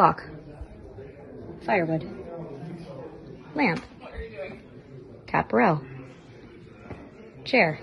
Clock. Firewood. Lamp. Caparel. Chair.